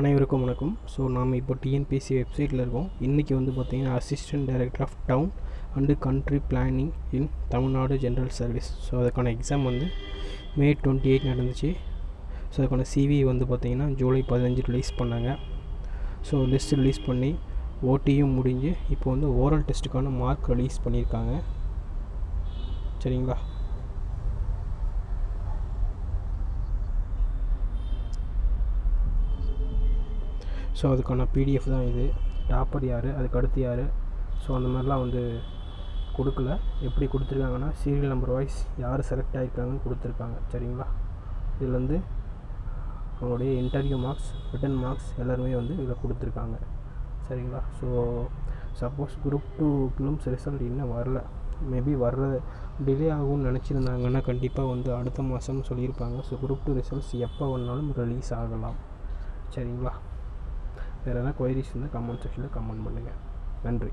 அனைவருக்கும் வணக்கம். ஸோ நாம் இப்போ டிஎன்பிசி வெப்சைட்டில் இருக்கோம். இன்றைக்கி வந்து பார்த்திங்கன்னா assistant director of town and country planning in Tamil Nadu general service so அதுக்கான எக்ஸாம் வந்து மே டுவெண்ட்டி எயிட் நடந்துச்சு. ஸோ அதுக்கான சிவி வந்து பார்த்திங்கன்னா ஜூலை பதினஞ்சு ரிலீஸ் பண்ணாங்க. ஸோ லிஸ்ட் ரிலீஸ் பண்ணி ஓடியும் முடிஞ்சு இப்போ வந்து ஓரல் டெஸ்ட்டுக்கான மார்க் ரிலீஸ் பண்ணியிருக்காங்க. சரிங்களா? ஸோ அதுக்கான பிடிஎஃப் தான் இது. டாப்பர் யார்? அதுக்கு அடுத்து யார்? ஸோ அந்த மாதிரிலாம் வந்து கொடுக்கல. எப்படி கொடுத்துருக்காங்கன்னா சீரியல் நம்பர் வைஸ் யார் செலக்ட் ஆகிருக்காங்கன்னு கொடுத்துருக்காங்க. சரிங்களா? இதில் வந்து அவங்களுடைய இன்டர்வியூ மார்க்ஸ் ரிட்டன் மார்க்ஸ் எல்லாருமே வந்து இதில் கொடுத்துருக்காங்க. சரிங்களா? So suppose group two result இன்னும் வரல. மேபி வர்ற டிலே ஆகும்னு நினச்சிருந்தாங்கன்னா கண்டிப்பாக வந்து அடுத்த மாதம் சொல்லியிருப்பாங்க. ஸோ குரூப் டூ ரிசல்ட்ஸ் எப்போ வேணாலும் ரிலீஸ் ஆகலாம். சரிங்களா? வேறு எதனா கொயரிஸ் இருந்தால் கமெண்ட் செக்ஷனில் கமெண்ட் பண்ணுங்கள் நன்றி.